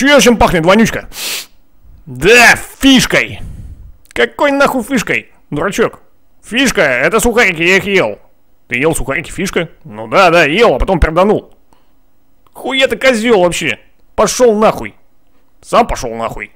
Чё пахнет, вонючка? Да, фишкой. Какой нахуй фишкой, дурачок? Фишка, это сухарики, я их ел. Ты ел сухарики, фишка? Ну да, да, ел, а потом перданул. Хуя ты козел вообще. Пошел нахуй. Сам пошел нахуй.